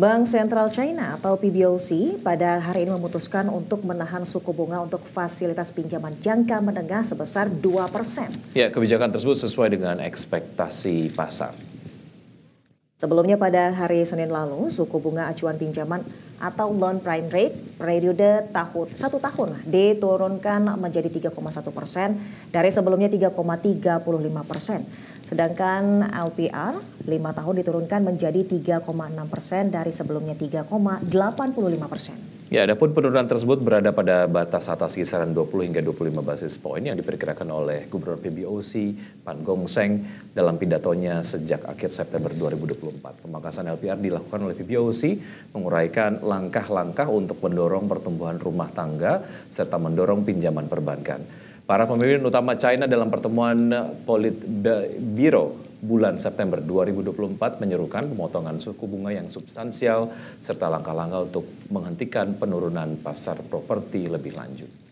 Bank Sentral China atau PBOC pada hari ini memutuskan untuk menahan suku bunga untuk fasilitas pinjaman jangka menengah sebesar 2 persen. Ya, kebijakan tersebut sesuai dengan ekspektasi pasar. Sebelumnya pada hari Senin lalu, suku bunga acuan pinjaman atau loan prime rate periode tahun satu tahun diturunkan menjadi 3,1 persen dari sebelumnya 3,35 persen. Sedangkan LPR 5 tahun diturunkan menjadi 3,6 persen dari sebelumnya 3,85 persen. Ya, adapun penurunan tersebut berada pada batas atas kisaran 20 hingga 25 basis poin yang diperkirakan oleh Gubernur PBOC Pan Gong Seng dalam pidatonya sejak akhir September 2024. Pemangkasan LPR dilakukan oleh PBOC menguraikan langkah-langkah untuk mendorong pertumbuhan rumah tangga serta mendorong pinjaman perbankan. Para pemimpin utama China dalam pertemuan Politburo bulan September 2024 menyerukan pemotongan suku bunga yang substansial serta langkah-langkah untuk menghentikan penurunan pasar properti lebih lanjut.